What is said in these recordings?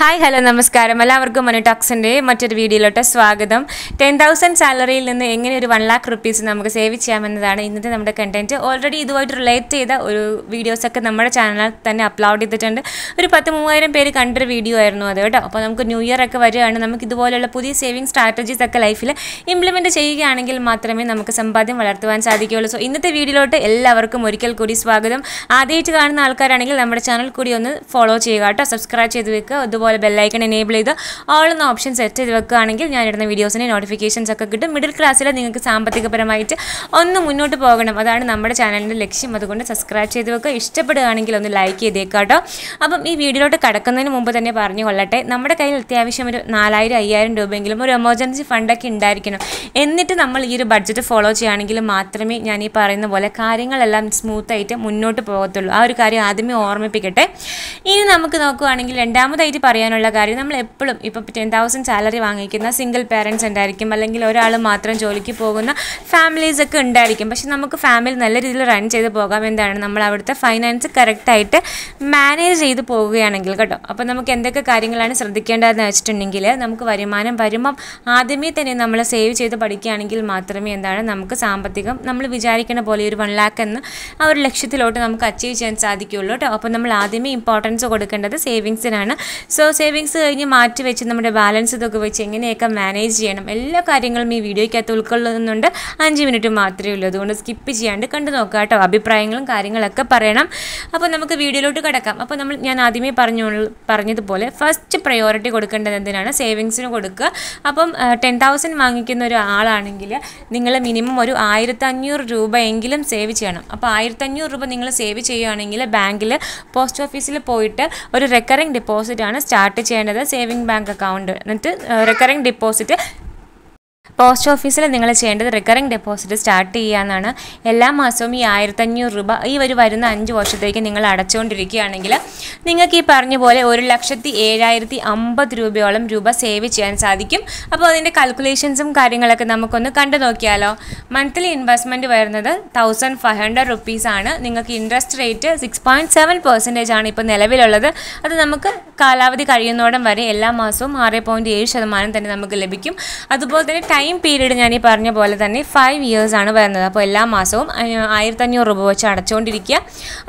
Hi hello നമസ്കാരം. എല്ലാവർക്കും മനു ടോക്സിന്റെ മറ്റൊരു വീഡിയോയിലോട്ട് സ്വാഗതം. ടെൻ തൗസൻഡ് സാലറിയിൽ നിന്ന് എങ്ങനെ ഒരു വൺ ലാക്ക് റുപ്പീസ് നമുക്ക് സേവ് ചെയ്യാമെന്നതാണ് ഇന്നത്തെ നമ്മുടെ കണ്ടന്റ് ഓൾറെഡി ഇതുമായിട്ട് റിലേറ്റ് ചെയ്ത ഒരു വീഡിയോസൊക്കെ നമ്മുടെ ചാനലിൽ തന്നെ അപ്ലോഡ് ചെയ്തിട്ടുണ്ട്. ഒരു പത്ത് മൂവായിരം പേര് കണ്ടൊരു വീഡിയോ ആയിരുന്നു അത് കേട്ടോ. അപ്പോൾ നമുക്ക് ന്യൂ ഇയർ ഒക്കെ വരികയാണ്. നമുക്ക് ഇതുപോലെയുള്ള പുതിയ സേവിങ് സ്ട്രാറ്റജീസ് ഒക്കെ ലൈഫിൽ ഇംപ്ലിമെന്റ് ചെയ്യുകയാണെങ്കിൽ മാത്രമേ നമുക്ക് സമ്പാദ്യം വളർത്തുവാൻ സാധിക്കുകയുള്ളൂ. സോ ഇന്നത്തെ വീഡിയോയിലോട്ട് എല്ലാവർക്കും ഒരിക്കൽ കൂടി സ്വാഗതം. ആദ്യമായിട്ട് കാണുന്ന ആൾക്കാരാണെങ്കിൽ നമ്മുടെ ചാനൽ കൂടി ഒന്ന് ഫോളോ ചെയ്യുക കേട്ടോ. സബ്സ്ക്രൈബ് ചെയ്ത് വെക്കുക. അതുപോലെ ബെല്ലൈക്കൺ എനേബിൾ ചെയ്ത് ഓൾ എന്ന ഓപ്ഷൻ സെറ്റ് ചെയ്ത് വെക്കുകയാണെങ്കിൽ ഞാൻ ഇടുന്ന വീഡിയോസിന് നോട്ടിഫിക്കേഷൻസ് ഒക്കെ കിട്ടും. മിഡിൽ ക്ലാസ്സിൽ നിങ്ങൾക്ക് സാമ്പത്തികപരമായിട്ട് ഒന്ന് മുന്നോട്ട് പോകണം. അതാണ് നമ്മുടെ ചാനലിന്റെ ലക്ഷ്യം. അതുകൊണ്ട് സബ്സ്ക്രൈബ് ചെയ്ത് വെക്കുക. ഇഷ്ടപ്പെടുകയാണെങ്കിൽ ഒന്ന് ലൈക്ക് ചെയ്തേക്കാം കേട്ടോ. അപ്പം ഈ വീഡിയോയിലോട്ട് കടക്കുന്നതിന് മുമ്പ് തന്നെ പറഞ്ഞു കൊള്ളട്ടെ. നമ്മുടെ കയ്യിൽ അത്യാവശ്യം ഒരു നാലായിരം അയ്യായിരം രൂപയെങ്കിലും ഒരു എമർജൻസി ഫണ്ടൊക്കെ ഉണ്ടായിരിക്കണം. എന്നിട്ട് നമ്മൾ ഈ ഒരു ബഡ്ജറ്റ് ഫോളോ ചെയ്യുകയാണെങ്കിൽ മാത്രമേ ഞാൻ ഈ പറയുന്ന പോലെ കാര്യങ്ങളെല്ലാം സ്മൂത്തായിട്ട് മുന്നോട്ട് പോകത്തുള്ളൂ. ആ ഒരു കാര്യം ആദ്യമേ ഓർമ്മിപ്പിക്കട്ടെ. ഇനി നമുക്ക് നോക്കുകയാണെങ്കിൽ രണ്ടാമതായിട്ട് പറയാനുള്ള കാര്യം നമ്മൾ എപ്പോഴും ഇപ്പോൾ ടെൻ തൗസൻഡ് സാലറി വാങ്ങിക്കുന്ന സിംഗിൾ പേരൻസ് ഉണ്ടായിരിക്കും. അല്ലെങ്കിൽ ഒരാൾ മാത്രം ജോലിക്ക് പോകുന്ന ഫാമിലീസ് ഒക്കെ ഉണ്ടായിരിക്കും. പക്ഷെ നമുക്ക് ഫാമിലി നല്ല രീതിയിൽ റൺ ചെയ്ത് പോകാം എന്താണ് നമ്മൾ അവിടുത്തെ ഫൈനാൻസ് കറക്റ്റായിട്ട് മാനേജ് ചെയ്ത് പോവുകയാണെങ്കിൽ കേട്ടോ. അപ്പോൾ നമുക്ക് എന്തൊക്കെ കാര്യങ്ങളാണ് ശ്രദ്ധിക്കേണ്ടതെന്ന് വെച്ചിട്ടുണ്ടെങ്കിൽ നമുക്ക് വരുമാനം വരുമ്പം ആദ്യമേ തന്നെ നമ്മൾ സേവ് ചെയ്ത് പഠിക്കുകയാണെങ്കിൽ മാത്രമേ എന്താണ് നമുക്ക് സാമ്പത്തികം നമ്മൾ വിചാരിക്കുന്ന പോലെ ഒരു വൺ ലാക്ക് എന്ന് ആ ഒരു ലക്ഷ്യത്തിലോട്ട് നമുക്ക് അച്ചീവ് ചെയ്യാൻ സാധിക്കുകയുള്ളൂ കേട്ടോ. അപ്പോൾ നമ്മൾ ആദ്യമേ ഇമ്പോർട്ടൻസ് കൊടുക്കേണ്ടത് സേവിങ്സിനാണ് സോ സേവിങ്സ് കഴിഞ്ഞ് മാറ്റി വെച്ച് നമ്മുടെ ബാലൻസ് ഇതൊക്കെ വെച്ച് എങ്ങനെയൊക്കെ മാനേജ് ചെയ്യണം? എല്ലാ കാര്യങ്ങളും ഈ വീഡിയോയ്ക്കകത്ത് ഉൾക്കൊള്ളുന്നുണ്ട്. അഞ്ച് മിനിറ്റ് മാത്രമേ ഉള്ളൂ. അതുകൊണ്ട് സ്കിപ്പ് ചെയ്യാണ്ട് കണ്ടു നോക്കുക കേട്ടോ. അഭിപ്രായങ്ങളും കാര്യങ്ങളൊക്കെ പറയണം. അപ്പോൾ നമുക്ക് വീഡിയോയിലോട്ട് കിടക്കാം. അപ്പോൾ നമ്മൾ ഞാൻ ആദ്യമേ പറഞ്ഞു പറഞ്ഞതുപോലെ ഫസ്റ്റ് പ്രയോറിറ്റി കൊടുക്കേണ്ടത് എന്തിനാണ്? സേവിങ്സിന് കൊടുക്കുക. അപ്പം ടെൻ തൗസൻഡ് വാങ്ങിക്കുന്ന ഒരു ആളാണെങ്കിൽ നിങ്ങൾ മിനിമം ഒരു ആയിരത്തഞ്ഞൂറ് രൂപയെങ്കിലും സേവ് ചെയ്യണം. അപ്പോൾ ആയിരത്തഞ്ഞൂറ് രൂപ നിങ്ങൾ സേവ് ചെയ്യുകയാണെങ്കിൽ ബാങ്കിൽ പോസ്റ്റ് ഓഫീസിൽ പോയിട്ട് ഒരു റെക്കറിങ് ഡെപ്പോസിറ്റ് ആണ് സ്റ്റാർട്ട് ചെയ്യേണ്ടത് സേവിങ് ബാങ്ക് അക്കൗണ്ട്. എന്നിട്ട് റിക്കറിങ് ഡെപ്പോസിറ്റ് പോസ്റ്റ് ഓഫീസിൽ നിങ്ങൾ ചെയ്യേണ്ടത് റിക്കറിംഗ് ഡെപ്പോസിറ്റ് സ്റ്റാർട്ട് ചെയ്യാന്നാണ് എല്ലാ മാസവും ഈ ആയിരത്തഞ്ഞൂറ് രൂപ ഈ ഒരു വരുന്ന അഞ്ച് വർഷത്തേക്ക് നിങ്ങൾ അടച്ചുകൊണ്ടിരിക്കുകയാണെങ്കിൽ നിങ്ങൾക്ക് ഈ പറഞ്ഞ പോലെ ഒരു ലക്ഷത്തി ഏഴായിരത്തി അമ്പത് രൂപയോളം രൂപ സേവ് ചെയ്യാൻ സാധിക്കും. അപ്പോൾ അതിന്റെ കാൽക്കുലേഷൻസും കാര്യങ്ങളൊക്കെ നമുക്കൊന്ന് കണ്ടു നോക്കിയാലോ. മന്ത്ലി ഇൻവെസ്റ്റ്മെന്റ് വരുന്നത് തൗസൻഡ് ഫൈവ് ഹൺഡ്രഡ് റുപ്പീസാണ് നിങ്ങൾക്ക് interest rate six point seven percentage ആണ് ഇപ്പോൾ നിലവിലുള്ളത്. അത് നമുക്ക് കാലാവധി കഴിയുന്നോടം വരെ എല്ലാ മാസവും ആറ് പോയിന്റ് ഏഴ് ശതമാനം തന്നെ നമുക്ക് ലഭിക്കും. അതുപോലെ തന്നെ ടൈം പീരീഡ് ഞാൻ ഈ പറഞ്ഞ പോലെ തന്നെ ഫൈവ് ഇയേഴ്സ് ആണ് വരുന്നത്. അപ്പോൾ എല്ലാ മാസവും ആയിരത്തഞ്ഞൂറ് രൂപ വെച്ച് അടച്ചുകൊണ്ടിരിക്കുക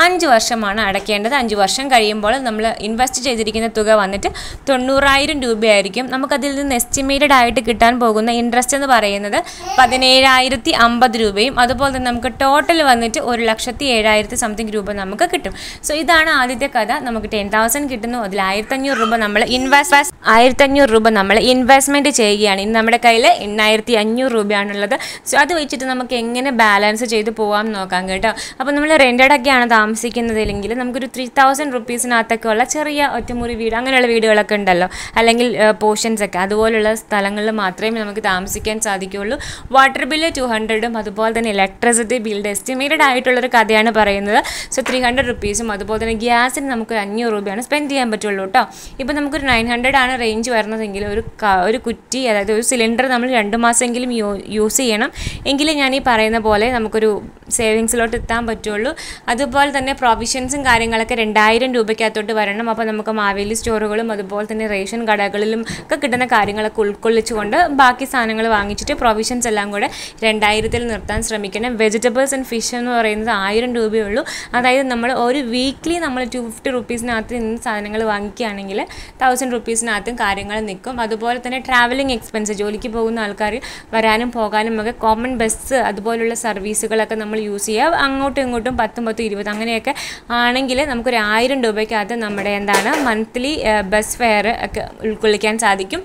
അഞ്ച് വർഷമാണ് അടയ്ക്കേണ്ടത് അഞ്ച് വർഷം കഴിയുമ്പോൾ നമ്മൾ ഇൻവെസ്റ്റ് ചെയ്തിരിക്കുന്ന തുക വന്നിട്ട് തൊണ്ണൂറായിരം രൂപയായിരിക്കും. നമുക്കതിൽ നിന്ന് എസ്റ്റിമേറ്റഡ് ആയിട്ട് കിട്ടാൻ പോകുന്ന ഇൻട്രസ്റ്റ് എന്ന് പറയുന്നത് പതിനേഴായിരത്തി അമ്പത് രൂപയും അതുപോലെ തന്നെ നമുക്ക് ടോട്ടൽ വന്നിട്ട് ഒരു ലക്ഷത്തി ഏഴായിരത്തി സംതിങ് രൂപ നമുക്ക് കിട്ടും. സോ ഇതാണ് ആദ്യത്തെ കഥ. നമുക്ക് ടെൻ തൗസൻഡ് കിട്ടുന്നു. അതിൽ ആയിരത്തഞ്ഞൂറ് രൂപ നമ്മൾ ഇൻവെസ്റ്റ് ആയിരത്തഞ്ഞൂറ് രൂപ നമ്മൾ ഇൻവെസ്റ്റ്മെന്റ് ചെയ്യുകയാണ്. ഇന്ന് നമ്മുടെ കയ്യിൽ എണ്ണായിരത്തി അഞ്ഞൂറ് രൂപയാണുള്ളത്. സോ അത് വെച്ചിട്ട് നമുക്ക് എങ്ങനെ ബാലൻസ് ചെയ്ത് പോകാം നോക്കാം കേട്ടോ. അപ്പോൾ നമ്മൾ റെന്റഡൊക്കെയാണ് ഒക്കെയാണ് താമസിക്കുന്നതിലെങ്കിൽ നമുക്കൊരു ത്രീ തൗസൻഡ് റുപ്പീസിനകത്തൊക്കെ ഉള്ള ചെറിയ ഒറ്റമുറി വീട് അങ്ങനെയുള്ള വീടുകളൊക്കെ ഉണ്ടല്ലോ. അല്ലെങ്കിൽ പോർഷൻസ് ഒക്കെ. അതുപോലുള്ള സ്ഥലങ്ങളിൽ മാത്രമേ നമുക്ക് താമസിക്കാൻ സാധിക്കുകയുള്ളൂ. വാട്ടർ ബില്ല് ടു ഹൺഡ്രഡും അതുപോലെ തന്നെ ഇലക്ട്രിസിറ്റി ബിൽ എസ്റ്റിമേറ്റഡ് ആയിട്ടുള്ളൊരു കഥയാണ് പറയുന്നത്. സോ ത്രീ ഹൺഡ്രഡ് റുപ്പീസും അതുപോലെ തന്നെ ഗ്യാസിന് നമുക്ക് അഞ്ഞൂറ് രൂപയാണ് സ്പെൻഡ് ചെയ്യാൻ പറ്റുള്ളൂ കേട്ടോ. ഇപ്പോൾ നമുക്കൊരു നയൻ ഹൺഡ്രഡ് ആണ് റേഞ്ച് വരുന്നതെങ്കിൽ ഒരു ഒരു കുറ്റി അതായത് ഒരു സിലിണ്ടർ നമ്മൾ മാസമെങ്കിലും യൂസ് ചെയ്യണം. എങ്കിലേ ഞാൻ ഈ പറയുന്ന പോലെ നമുക്കൊരു സേവിങ്സിലോട്ട് എത്താൻ പറ്റുള്ളൂ. അതുപോലെ തന്നെ പ്രൊവിഷൻസും കാര്യങ്ങളൊക്കെ രണ്ടായിരം രൂപയ്ക്കകത്തോട്ട് വരണം. അപ്പോൾ നമുക്ക് മാവേലി സ്റ്റോറുകളും അതുപോലെ തന്നെ റേഷൻ കടകളിലും ഒക്കെ കിട്ടുന്ന കാര്യങ്ങളൊക്കെ ഉൾക്കൊള്ളിച്ചുകൊണ്ട് ബാക്കി സാധനങ്ങൾ വാങ്ങിച്ചിട്ട് പ്രൊവിഷൻസ് എല്ലാം കൂടെ രണ്ടായിരത്തിൽ നിർത്താൻ ശ്രമിക്കണം. വെജിറ്റബിൾസ് ആൻഡ് ഫിഷ് എന്ന് പറയുന്നത് ആയിരം രൂപയേ ഉള്ളൂ അതായത് നമ്മൾ ഒരു വീക്ക്ലി നമ്മൾ ടു ഫിഫ്റ്റി റുപ്പീസിനകത്ത് നിന്ന് സാധനങ്ങൾ വാങ്ങിക്കുകയാണെങ്കിൽ തൗസൻഡ് റുപ്പീസിനകത്തും കാര്യങ്ങൾ നിൽക്കും. അതുപോലെ തന്നെ ട്രാവലിംഗ് എക്സ്പെൻസ് ജോലിക്ക് പോകുന്ന ആൾക്കാർ വരാനും പോകാനും ഒക്കെ കോമൺ ബസ് അതുപോലുള്ള സർവീസുകളൊക്കെ നമ്മൾ യൂസ് ചെയ്യുക. അങ്ങോട്ടും ഇങ്ങോട്ടും പത്തും പത്തും ഇരുപത് അങ്ങനെയൊക്കെ ആണെങ്കിൽ നമുക്കൊരു ആയിരം രൂപയ്ക്കകത്ത് നമ്മുടെ എന്താണ് മന്ത്ലി ബസ് ഫെയർ ഒക്കെ ഉൾക്കൊള്ളിക്കാൻ സാധിക്കും.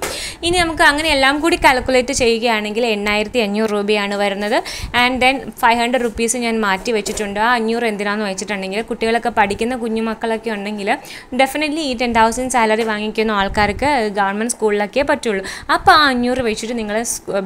ഇനി നമുക്ക് അങ്ങനെ എല്ലാം കൂടി കാൽക്കുലേറ്റ് ചെയ്യുകയാണെങ്കിൽ എണ്ണായിരത്തി അഞ്ഞൂറ് രൂപയാണ് വരുന്നത്. And then five hundred rupees ഞാൻ മാറ്റി വെച്ചിട്ടുണ്ട്. ആ അഞ്ഞൂറ് എന്തിനാന്ന് വെച്ചിട്ടുണ്ടെങ്കിൽ കുട്ടികളൊക്കെ പഠിക്കുന്ന കുഞ്ഞുമക്കളൊക്കെ ഉണ്ടെങ്കിൽ ഡെഫിനറ്റ്ലി ഈ ടെൻ തൗസൻഡ് സാലറി വാങ്ങിക്കുന്ന ആൾക്കാർക്ക് ഗവൺമെന്റ് സ്കൂളിലൊക്കെ പറ്റുള്ളൂ. അപ്പോൾ ആ അഞ്ഞൂറ് വെച്ചിട്ട് നിങ്ങൾ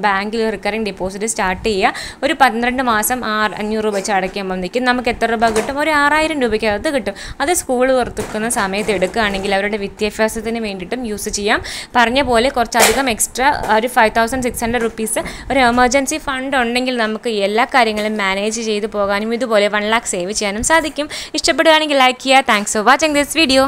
ബാങ്കിൽ റിക്കറിംഗ് ഡെപ്പോസിറ്റ് സ്റ്റാർട്ട് ചെയ്യുക. ഒരു പന്ത്രണ്ട് മാസം ആ അഞ്ഞൂറ് രൂപ വെച്ച് അടയ്ക്കുമ്പോഴത്തേക്കും നമുക്ക് എത്ര രൂപ കിട്ടും? ഒരു ആറായിരം അത് കിട്ടും. അത് സ്കൂൾ തുറക്കുന്ന സമയത്ത് എടുക്കുകയാണെങ്കിൽ അവരുടെ വിദ്യാഭ്യാസത്തിന് വേണ്ടിയിട്ടും യൂസ് ചെയ്യാം. പറഞ്ഞ പോലെ കുറച്ചധികം എക്സ്ട്രാ ഒരു five thousand six hundred rupees ഒരു എമർജൻസി ഫണ്ട് ഉണ്ടെങ്കിൽ നമുക്ക് എല്ലാ കാര്യങ്ങളും മാനേജ് ചെയ്ത് പോകാനും ഇതുപോലെ വൺ ലാക്ക് സേവ് ചെയ്യാനും സാധിക്കും. ഇഷ്ടപ്പെടുകയാണെങ്കിൽ ലൈക്ക് ചെയ്യുക. Thanks for watching this video